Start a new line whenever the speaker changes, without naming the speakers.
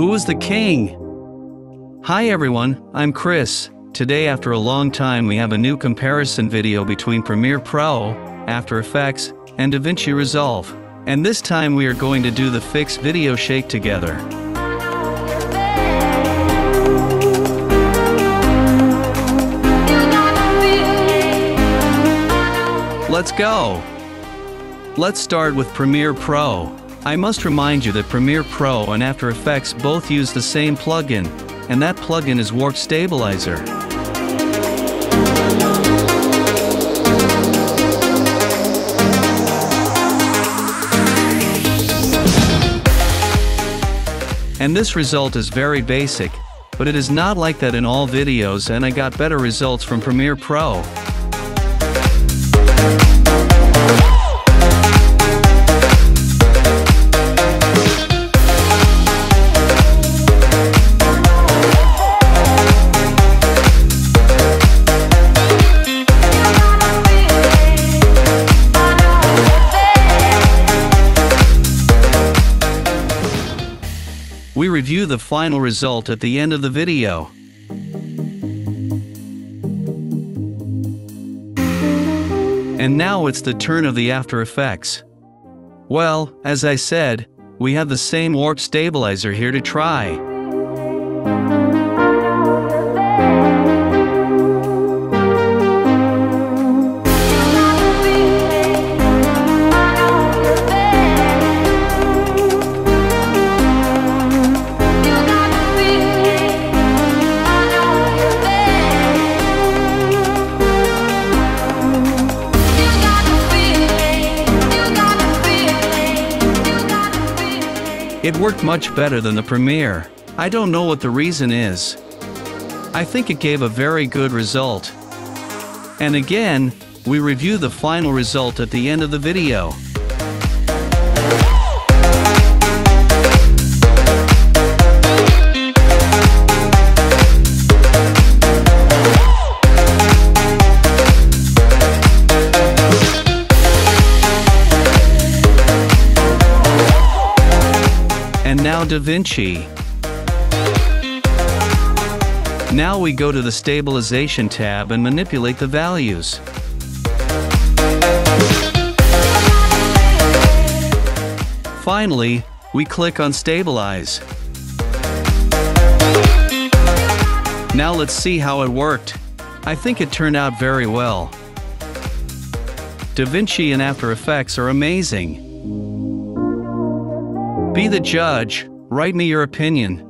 Who is the king? Hi everyone, I'm Criss. Today after a long time we have a new comparison video between Premiere Pro, After Effects, and DaVinci Resolve. And this time we are going to do the fix video shake together. Let's go! Let's start with Premiere Pro. I must remind you that Premiere Pro and After Effects both use the same plugin, and that plugin is Warp Stabilizer. And this result is very basic, but it is not like that in all videos and I got better results from Premiere Pro. We review the final result at the end of the video. And now it's the turn of the After Effects. Well, as I said, we have the same warp stabilizer here to try. It worked much better than the Premiere. I don't know what the reason is. I think it gave a very good result. And again, we review the final result at the end of the video. Now DaVinci. Now we go to the Stabilization tab and manipulate the values. Finally, we click on Stabilize. Now let's see how it worked. I think it turned out very well. DaVinci and After Effects are amazing. Be the judge, write me your opinion.